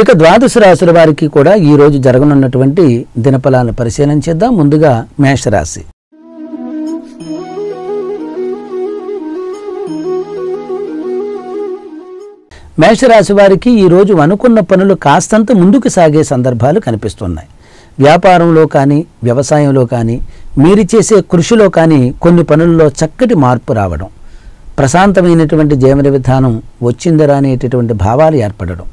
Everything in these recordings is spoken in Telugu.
ఇక ద్వాదశ రాశుల వారికి కూడా ఈ రోజు జరగనున్నటువంటి దినఫలాలను పరిశీలన చేద్దాం. ముందుగా మేషరాశి. మేషరాశి వారికి ఈ రోజు అనుకున్న పనులు కాస్తంత ముందుకు సాగే సందర్భాలు కనిపిస్తున్నాయి. వ్యాపారంలో కానీ వ్యవసాయంలో కానీ మీరు చేసే కృషిలో కానీ కొన్ని పనుల్లో చక్కటి మార్పు రావడం ప్రశాంతమైనటువంటి జీవన విధానం వచ్చిందరా అనేటటువంటి భావాలు ఏర్పడడం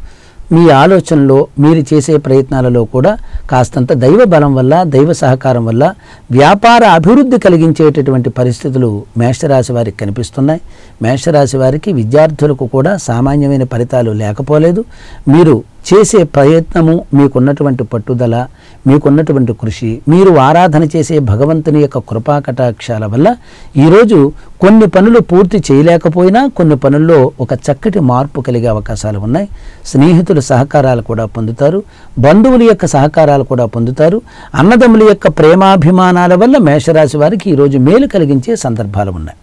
మీ ఆలోచనలో మీరు చేసే ప్రయత్నాలలో కూడా కాస్తంత దైవ బలం వల్ల దైవ సహకారం వల్ల వ్యాపార అభివృద్ధి కలిగించేటటువంటి పరిస్థితులు మేషరాశి వారికి కనిపిస్తున్నాయి. మేషరాశి వారికి విద్యార్థులకు కూడా సామాన్యమైన ఫలితాలు లేకపోలేదు. మీరు చేసే ప్రయత్నము మీకున్నటువంటి పట్టుదల మీకున్నటువంటి కృషి మీరు ఆరాధన చేసే భగవంతుని యొక్క కృపా కటాక్షాల వల్ల ఈరోజు కొన్ని పనులు పూర్తి చేయలేకపోయినా కొన్ని పనుల్లో ఒక చక్కటి మార్పు కలిగే అవకాశాలు ఉన్నాయి. స్నేహితుల సహకారాలు కూడా పొందుతారు. బంధువుల యొక్క సహకారాలు కూడా పొందుతారు. అన్నదమ్ముల యొక్క ప్రేమాభిమానాల వల్ల మేషరాశి వారికి ఈరోజు మేలు కలిగించే సందర్భాలు ఉన్నాయి.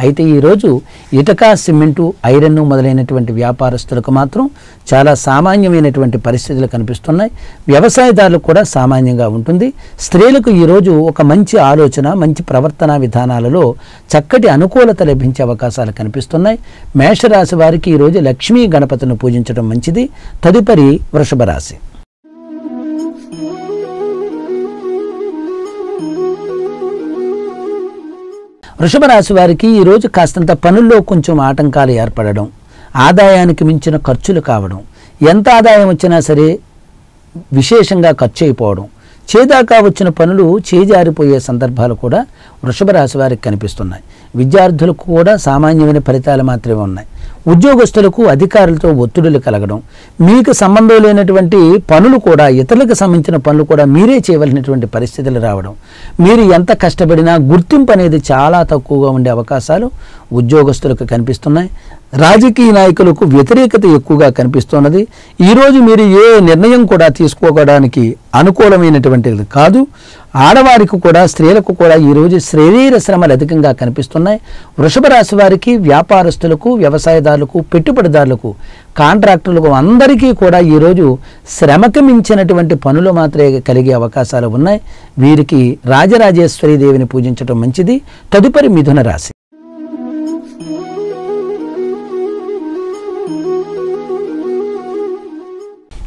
అయితే ఈరోజు ఇటక సిమెంటు ఐరన్ మొదలైనటువంటి వ్యాపారస్తులకు మాత్రం చాలా సామాన్యమైనటువంటి పరిస్థితులు కనిపిస్తున్నాయి. వ్యవసాయదారులకు కూడా సామాన్యంగా ఉంటుంది. స్త్రీలకు ఈరోజు ఒక మంచి ఆలోచన మంచి ప్రవర్తన విధానాలలో చక్కటి అనుకూలత లభించే అవకాశాలు కనిపిస్తున్నాయి. మేషరాశి వారికి ఈరోజు లక్ష్మీ గణపతిని పూజించడం మంచిది. తదుపరి వృషభ రాశి. వృషభ రాశి వారికి ఈరోజు కాస్తంత పనుల్లో కొంచెం ఆటంకాలు ఏర్పడడం ఆదాయానికి మించిన ఖర్చులు కావడం ఎంత ఆదాయం వచ్చినా సరే విశేషంగా ఖర్చు అయిపోవడం చేదాకా వచ్చిన పనులు చేజారిపోయే సందర్భాలు కూడా వృషభ రాశి వారికి కనిపిస్తున్నాయి. విద్యార్థులకు కూడా సామాన్యమైన ఫలితాలు మాత్రమే ఉన్నాయి. ఉద్యోగస్తులకు అధికారులతో ఒత్తిడులు కలగడం మీకు సంబంధం లేనటువంటి పనులు కూడా ఇతరులకు సంబంధించిన పనులు కూడా మీరే చేయవలసినటువంటి పరిస్థితులు రావడం. మీరు ఎంత కష్టపడినా గుర్తింపు అనేది చాలా తక్కువగా ఉండే అవకాశాలు ఉద్యోగస్తులకు కనిపిస్తున్నాయి. రాజకీయ నాయకులకు వ్యతిరేకత ఎక్కువగా కనిపిస్తున్నది. ఈరోజు మీరు ఏ నిర్ణయం కూడా తీసుకోవడానికి అనుకూలమైనటువంటిది కాదు. ఆడవారికి కూడా స్త్రీలకు కూడా ఈరోజు శరీర శ్రమలు అధికంగా కనిపిస్తున్నాయి. వృషభ రాశి వారికి వ్యాపారస్తులకు వ్యవసాయదారులకు పెట్టుబడిదారులకు కాంట్రాక్టర్లకు అందరికీ కూడా ఈరోజు శ్రమకు మించినటువంటి పనులు మాత్రమే కలిగే అవకాశాలు ఉన్నాయి. వీరికి రాజరాజేశ్వరి దేవిని పూజించడం మంచిది. తదుపరి మిథున రాశి.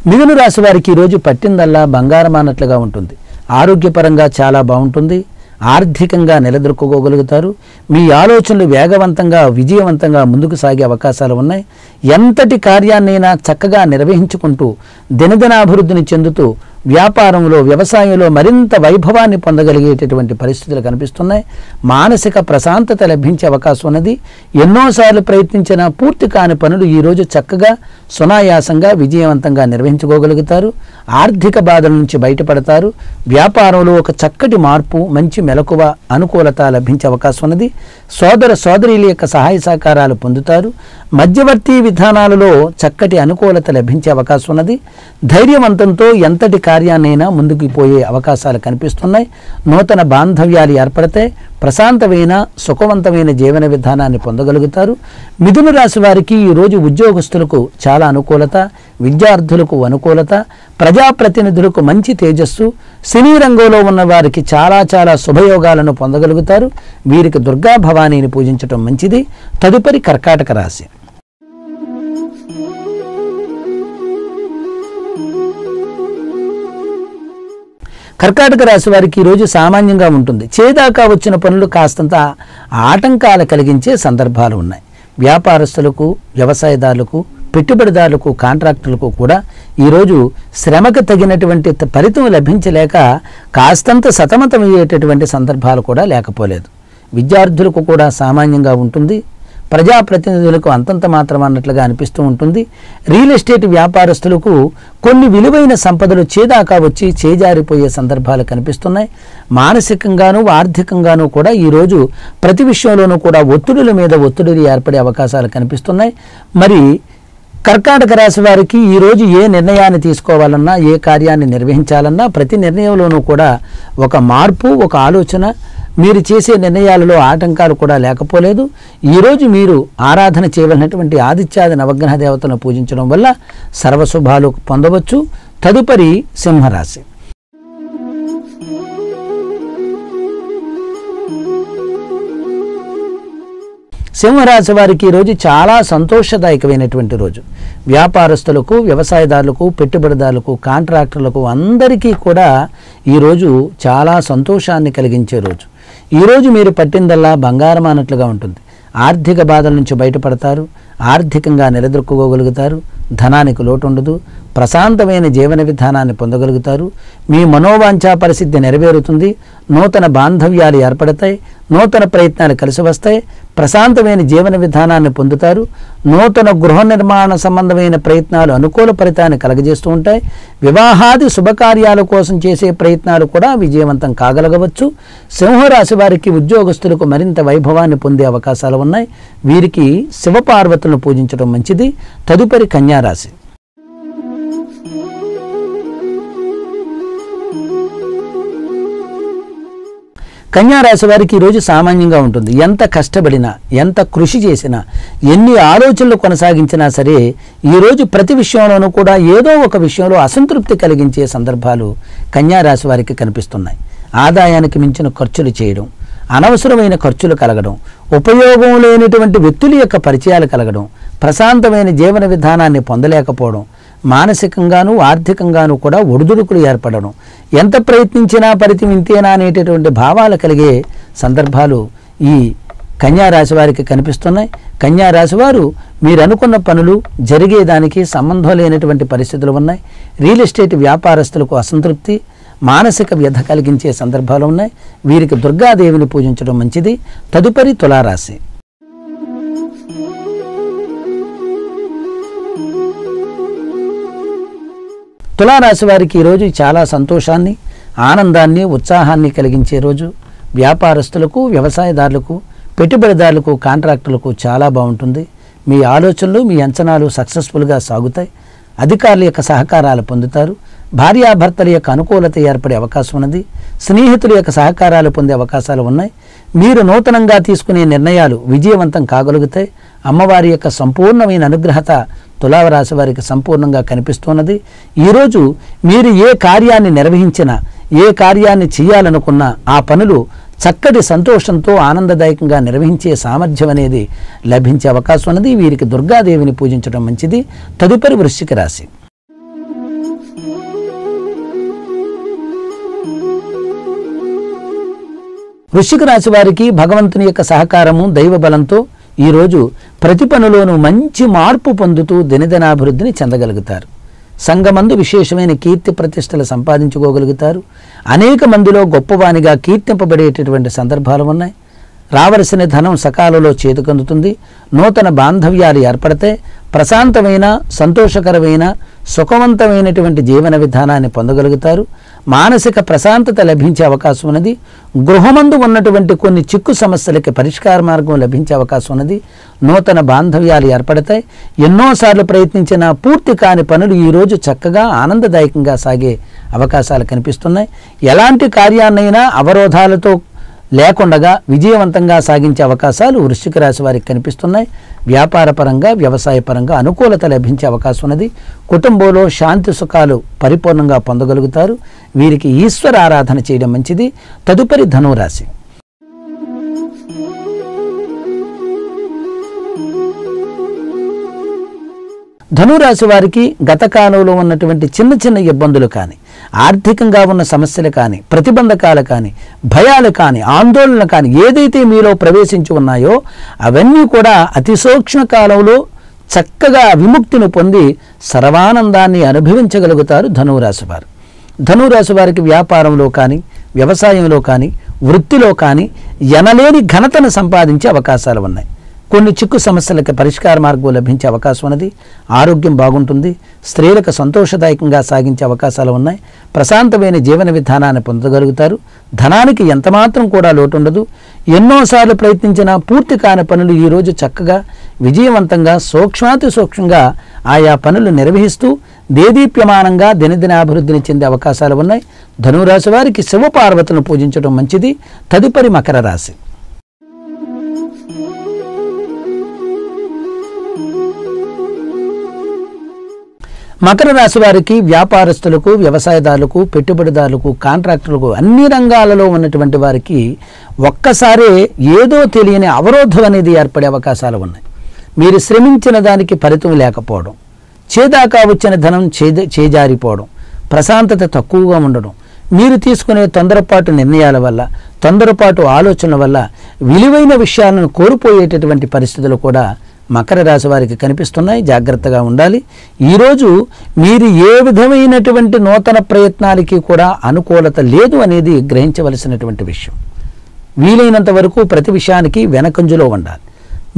మిథున రాశి వారికి ఈరోజు పట్టిందల్లా బంగారం అన్నట్లుగా ఉంటుంది. ఆరోగ్యపరంగా చాలా బాగుంటుంది. ఆర్థికంగా నిలదొక్కుకోగలుగుతారు. మీ ఆలోచనలు వేగవంతంగా విజయవంతంగా ముందుకు సాగే అవకాశాలు ఉన్నాయి. ఎంతటి కార్యాన్నైనా చక్కగా నిర్వహించుకుంటూ దినదినాభివృద్ధిని చెందుతూ వ్యాపారంలో వ్యవసాయంలో మరింత వైభవాన్ని పొందగలిగేటటువంటి పరిస్థితులు కనిపిస్తున్నాయి. మానసిక ప్రశాంతత లభించే అవకాశం ఉన్నది. ఎన్నోసార్లు ప్రయత్నించిన పూర్తి కాని పనులు ఈరోజు చక్కగా సునాయాసంగా విజయవంతంగా నిర్వహించుకోగలుగుతారు. ఆర్థిక బాధల నుంచి బయటపడతారు. వ్యాపారంలో ఒక చక్కటి మార్పు మంచి మెలకువ అనుకూలత లభించే అవకాశం ఉన్నది. సోదర సోదరీల యొక్క సహాయ సహకారాలు పొందుతారు. మధ్యవర్తి విధానాలలో చక్కటి అనుకూలత లభించే అవకాశం ఉన్నది. ధైర్యవంతంతో ఎంతటి కార్యాన్నైనా ముందుకు పోయే అవకాశాలు కనిపిస్తున్నాయి. నూతన బాంధవ్యాలు ఏర్పడతాయి ప్రశాంతమైన సుఖవంతమైన జీవన విధానాన్ని పొందగలుగుతారు. మిథున రాశి వారికి ఈరోజు ఉద్యోగస్తులకు చాలా అనుకూలత విద్యార్థులకు అనుకూలత ప్రజాప్రతినిధులకు మంచి తేజస్సు సినీ రంగంలో ఉన్న వారికి చాలా చాలా శుభయోగాలను పొందగలుగుతారు. వీరికి దుర్గా భవానీని పూజించడం మంచిది. తదుపరి కర్కాటక రాశి. కర్కాటక రాశి వారికి ఈరోజు సామాన్యంగా ఉంటుంది. చేదాకా వచ్చిన పనులు కాస్తంత ఆటంకాలు కలిగించే సందర్భాలు ఉన్నాయి. వ్యాపారస్తులకు వ్యవసాయదారులకు పెట్టుబడిదారులకు కాంట్రాక్టులకు కూడా ఈరోజు శ్రమకు తగినటువంటి ఫలితం లభించలేక కాస్తంత సతమతమయ్యేటటువంటి సందర్భాలు కూడా లేకపోలేదు. విద్యార్థులకు కూడా సామాన్యంగా ఉంటుంది. ప్రజాప్రతినిధులకు అంతంత మాత్రం అన్నట్లుగా అనిపిస్తూ ఉంటుంది. రియల్ ఎస్టేట్ వ్యాపారస్తులకు కొన్ని విలువైన సంపదలు చేదాకా వచ్చి చేజారిపోయే సందర్భాలు కనిపిస్తున్నాయి. మానసికంగాను ఆర్థికంగాను కూడా ఈరోజు ప్రతి విషయంలోనూ కూడా ఒత్తిడుల మీద ఒత్తిడులు ఏర్పడే అవకాశాలు కనిపిస్తున్నాయి. మరి కర్కాటక రాశి వారికి ఈరోజు ఏ నిర్ణయాన్ని తీసుకోవాలన్నా ఏ కార్యాన్ని నిర్వహించాలన్నా ప్రతి నిర్ణయంలోనూ కూడా ఒక మార్పు ఒక ఆలోచన మీరు చేసే నిర్ణయాలలో ఆటంకాలు కూడా లేకపోలేదు. ఈరోజు మీరు ఆరాధన చేయవలసినటువంటి ఆదిత్యాది నవగ్రహ దేవతలను పూజించడం వల్ల సర్వశుభాలు పొందవచ్చు. తదుపరి సింహరాశి. సింహరాశి వారికి ఈరోజు చాలా సంతోషదాయకమైనటువంటి రోజు. వ్యాపారస్తులకు వ్యవసాయదారులకు పెట్టుబడిదారులకు కాంట్రాక్టర్లకు అందరికీ కూడా ఈరోజు చాలా సంతోషాన్ని కలిగించే రోజు. ఈరోజు మీరు పట్టిందల్లా బంగారం అన్నట్లుగా ఉంటుంది. ఆర్థిక బాధల నుంచి బయటపడతారు. ఆర్థికంగా నిలదొక్కుకోగలుగుతారు. ధనానికి లోటు ఉండదు ప్రశాంతమైన జీవన విధానాన్ని పొందగలుగుతారు. మీ మనోవాంఛా పరిస్థితి నెరవేరుతుంది. నూతన బాంధవ్యాలు ఏర్పడతాయి. నూతన ప్రయత్నాలు కలిసి వస్తాయి. ప్రశాంతమైన జీవన విధానాన్ని పొందుతారు. నూతన గృహ నిర్మాణ సంబంధమైన ప్రయత్నాలు అనుకూల ఫలితాన్ని కలగజేస్తూ ఉంటాయి. వివాహాది శుభకార్యాల కోసం చేసే ప్రయత్నాలు కూడా విజయవంతం కాగలగవచ్చు. సింహరాశి వారికి ఉద్యోగస్తులకు మరింత వైభవాన్ని పొందే అవకాశాలు ఉన్నాయి. వీరికి శివపార్వతులను పూజించడం మంచిది. తదుపరి కన్యా కన్యారాశి కన్యారాశి వారికి ఈరోజు సామాన్యంగా ఉంటుంది. ఎంత కష్టపడినా ఎంత కృషి చేసినా ఎన్ని ఆలోచనలు కొనసాగించినా సరే ఈరోజు ప్రతి విషయంలోనూ కూడా ఏదో ఒక విషయంలో అసంతృప్తి కలిగించే సందర్భాలు కన్యారాశి వారికి కనిపిస్తున్నాయి. ఆదాయానికి మించిన ఖర్చులు చేయడం అనవసరమైన ఖర్చులు కలగడం ఉపయోగం లేనటువంటి వ్యక్తుల యొక్క పరిచయాలు కలగడం ప్రశాంతమైన జీవన విధానాన్ని పొందలేకపోవడం మానసికంగాను ఆర్థికంగాను కూడా ఒడిదుడుకులు ఏర్పడడం. ఎంత ప్రయత్నించినా పరిధి ఇంతేనా అనేటటువంటి భావాలు కలిగే సందర్భాలు ఈ కన్యారాశి వారికి కనిపిస్తున్నాయి. కన్యారాశి వారు మీరు అనుకున్న పనులు జరిగేదానికి సంబంధం లేనటువంటి పరిస్థితులు ఉన్నాయి. రియల్ ఎస్టేట్ వ్యాపారస్తులకు అసంతృప్తి మానసిక వ్యధ కలిగించే సందర్భాలు ఉన్నాయి. వీరికి దుర్గాదేవిని పూజించడం మంచిది. తదుపరి తులారాశి. తులారాశి వారికి ఈరోజు చాలా సంతోషాన్ని ఆనందాన్ని ఉత్సాహాన్ని కలిగించే రోజు. వ్యాపారస్తులకు వ్యవసాయదారులకు పెట్టుబడిదారులకు కాంట్రాక్టులకు చాలా బాగుంటుంది. మీ ఆలోచనలు మీ అంచనాలు సక్సెస్ఫుల్గా సాగుతాయి. అధికారుల యొక్క సహకారాలు పొందుతారు. భార్యాభర్తల యొక్క అనుకూలత ఏర్పడే అవకాశం ఉన్నది. స్నేహితుల యొక్క సహకారాలు పొందే అవకాశాలు ఉన్నాయి. మీరు నూతనంగా తీసుకునే నిర్ణయాలు విజయవంతం కాగలుగుతాయి. అమ్మవారి యొక్క సంపూర్ణమైన అనుగ్రహత తులావరాశి వారికి సంపూర్ణంగా కనిపిస్తున్నది. ఈరోజు మీరు ఏ కార్యాన్ని నిర్వహించినా ఏ కార్యాన్ని చేయాలనుకున్నా ఆ పనులు చక్కటి సంతోషంతో ఆనందదాయకంగా నిర్వహించే సామర్థ్యం అనేది లభించే అవకాశం ఉన్నది. వీరికి దుర్గాదేవిని పూజించడం మంచిది. తదుపరి వృశ్చిక రాశి. వృశ్చిక రాశి వారికి భగవంతుని యొక్క సహకారము దైవ బలంతో ఈరోజు ప్రతి పనిలోనూ మంచి మార్పు పొందుతూ దినదినాభివృద్ధిని చెందగలుగుతారు. సంఘమందు విశేషమైన కీర్తి ప్రతిష్టలు సంపాదించుకోగలుగుతారు. అనేక మందిలో గొప్పవానిగా కీర్తింపబడేటటువంటి సందర్భాలు ఉన్నాయి. రావలసిన ధనం సకాలంలో చేతికందుతుంది నూతన బాంధవ్యాలు ఏర్పడితే ప్రశాంతమైన సంతోషకరమైన సుఖవంతమైనటువంటి జీవన విధానాన్ని పొందగలుగుతారు. మానసిక ప్రశాంతత లభించే అవకాశం ఉన్నది. గృహమందు ఉన్నటువంటి కొన్ని చిక్కు సమస్యలకి పరిష్కార మార్గం లభించే అవకాశం ఉన్నది. నూతన బాంధవ్యాలు ఏర్పడతాయి. ఎన్నోసార్లు ప్రయత్నించిన పూర్తి కాని పనులు ఈరోజు చక్కగా ఆనందదాయకంగా సాగే అవకాశాలు కనిపిస్తున్నాయి. ఎలాంటి కార్యాన్నైనా అవరోధాలతో లేకుండగా విజయవంతంగా సాగించే అవకాశాలు వృశ్చిక రాశి వారికి కనిపిస్తున్నాయి. వ్యాపారపరంగా వ్యవసాయపరంగా అనుకూలత లభించే అవకాశం ఉన్నది. కుటుంబంలో శాంతి సుఖాలు పరిపూర్ణంగా పొందగలుగుతారు. వీరికి ఈశ్వర ఆరాధన చేయడం మంచిది. తదుపరి ధనురాశి. ధనురాశి వారికి గత కాలంలో ఉన్నటువంటి చిన్న చిన్న ఇబ్బందులు కానీ ఆర్థికంగా ఉన్న సమస్యలు కానీ ప్రతిబంధకాలు కానీ భయాలు కానీ ఆందోళనలు కానీ ఏదైతే మీలో ప్రవేశించి ఉన్నాయో అవన్నీ కూడా అతి సూక్ష్మ కాలంలో చక్కగా విముక్తిని పొంది సర్వానందాన్ని అనుభవించగలుగుతారు ధనురాశి వారు. ధనురాశి వారికి వ్యాపారంలో కానీ వ్యవసాయంలో కానీ వృత్తిలో కానీ ఎనలేని ఘనతను సంపాదించే అవకాశాలు ఉన్నాయి. కొన్ని చిక్కు సమస్యలకు పరిష్కార మార్గం లభించే అవకాశం ఉన్నది. ఆరోగ్యం బాగుంటుంది. స్త్రీలకు సంతోషదాయకంగా సాగించే అవకాశాలు ఉన్నాయి. ప్రశాంతమైన జీవన విధానాన్ని పొందగలుగుతారు. ధనానికి ఎంతమాత్రం కూడా లోటు ఉండదు ఎన్నోసార్లు ప్రయత్నించిన పూర్తి కాని పనులు ఈరోజు చక్కగా విజయవంతంగా సూక్ష్మాతి సూక్ష్మంగా ఆయా పనులు నిర్వహిస్తూ దేదీప్యమానంగా దినదినాభివృద్ధిని చెందే అవకాశాలు ఉన్నాయి. ధనురాశి వారికి శివపార్వతులను పూజించడం మంచిది. తదుపరి మకర రాశి. మకర రాశి వారికి వ్యాపారస్తులకు వ్యవసాయదారులకు పెట్టుబడిదారులకు కాంట్రాక్టర్లకు అన్ని రంగాలలో ఉన్నటువంటి వారికి ఒక్కసారే ఏదో తెలియని అవరోధం అనేది ఏర్పడే అవకాశాలు ఉన్నాయి. మీరు శ్రమించిన దానికి ఫలితం లేకపోవడం చేదాకా వచ్చిన ధనం చేద చేజారిపోవడం ప్రశాంతత తక్కువగా ఉండడం మీరు తీసుకునే తొందరపాటు నిర్ణయాల వల్ల తొందరపాటు ఆలోచనల వల్ల విలువైన విషయాలను కోల్పోయేటటువంటి పరిస్థితులు కూడా మకర రాశి వారికి కనిపిస్తున్నాయి. జాగ్రత్తగా ఉండాలి. ఈరోజు మీరు ఏ విధమైనటువంటి నూతన ప్రయత్నాలకి కూడా అనుకూలత లేదు అనేది గ్రహించవలసినటువంటి విషయం. వీలైనంత వరకు ప్రతి విషయానికి వెనకంజులో ఉండాలి.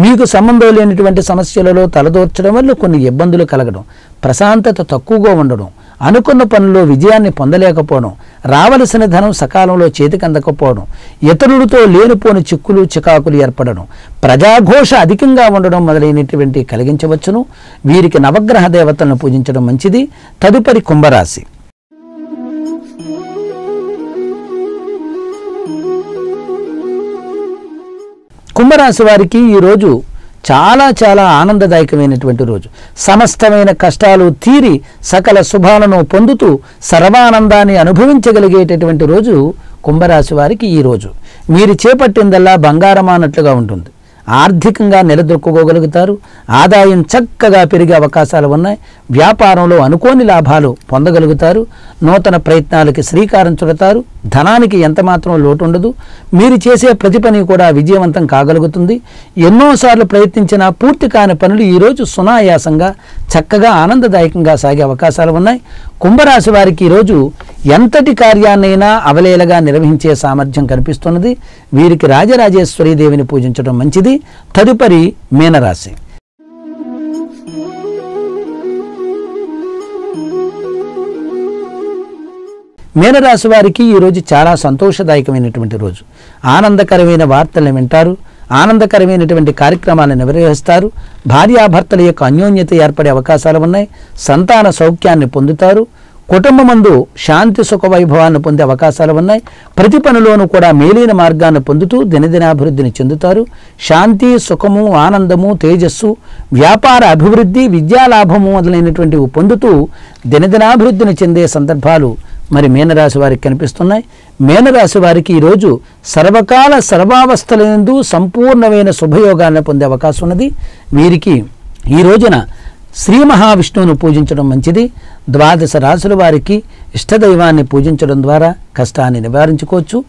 మీకు సంబంధం లేనటువంటి సమస్యలలో తలదోర్చడం వల్ల కొన్ని ఇబ్బందులు కలగడం ప్రశాంతత తక్కువగా ఉండడం అనుకున్న పనుల్లో విజయాన్ని పొందలేకపోవడం రావలసిన ధనం సకాలంలో చేతికందకపోవడం ఇతరులతో లేనిపోని చిక్కులు చికాకులు ఏర్పడడం ప్రజాఘోష అధికంగా ఉండడం మొదలైనటువంటి కలిగించవచ్చును. వీరికి నవగ్రహ దేవతలను పూజించడం మంచిది. తదుపరి కుంభరాశి. కుంభరాశి వారికి ఈరోజు చాలా చాలా ఆనందదాయకమైనటువంటి రోజు. సమస్తమైన కష్టాలు తీరి సకల శుభాలను పొందుతూ సర్వానందాన్ని అనుభవించగలిగేటటువంటి రోజు కుంభరాశి వారికి ఈ రోజు. మీరు చేపట్టిందల్లా బంగారం అన్నట్లుగా ఉంటుంది. ఆర్థికంగా నిలదొక్కుకోగలుగుతారు. ఆదాయం చక్కగా పెరిగే అవకాశాలు ఉన్నాయి. వ్యాపారంలో అనుకోని లాభాలు పొందగలుగుతారు. నూతన ప్రయత్నాలకి శ్రీకారం చుడతారు. ధనానికి ఎంతమాత్రం లోటు ఉండదు మీరు చేసే ప్రతి పని కూడా విజయవంతం కాగలుగుతుంది. ఎన్నోసార్లు ప్రయత్నించిన పూర్తి కాని పనులు ఈరోజు సునాయాసంగా చక్కగా ఆనందదాయకంగా సాగే అవకాశాలు ఉన్నాయి. కుంభరాశి వారికి ఈరోజు ఎంతటి కార్యాన్నైనా అవలేలగా నిర్వహించే సామర్థ్యం కనిపిస్తున్నది. వీరికి రాజరాజేశ్వరి దేవిని పూజించడం మంచిది. తదుపరి మీనరాశి. మీనరాశి వారికి ఈరోజు చాలా సంతోషదాయకమైనటువంటి రోజు. ఆనందకరమైన వార్తలను వింటారు. ఆనందకరమైనటువంటి కార్యక్రమాలను నిర్వహిస్తారు. భార్యాభర్తల యొక్క అన్యోన్యత ఏర్పడే అవకాశాలు ఉన్నాయి. సంతాన సౌఖ్యాన్ని పొందుతారు. కుటుంబమందు శాంతి సుఖ వైభవాన్ని పొందే అవకాశాలు ఉన్నాయి. ప్రతి పనిలోనూ కూడా మేలైన మార్గాన్ని పొందుతూ దినదినాభివృద్ధిని చెందుతారు. శాంతి సుఖము ఆనందము తేజస్సు వ్యాపార అభివృద్ధి విద్యాలాభము మొదలైనటువంటివి పొందుతూ దినదినాభివృద్ధిని చెందే సందర్భాలు మరి మీనరాశి వారికి కనిపిస్తున్నాయి. మీనరాశి వారికి ఈరోజు సర్వకాల సర్వావస్థలందు సంపూర్ణమైన శుభయోగాన్ని పొందే అవకాశం ఉన్నది. వీరికి ఈ రోజున శ్రీ మహావిష్ణువును పూజించడం మంచిది. ద్వాదశ రాశుల వారికి ఇష్టదైవాన్ని పూజించడం ద్వారా కష్టాన్ని నివారించుకోవచ్చు.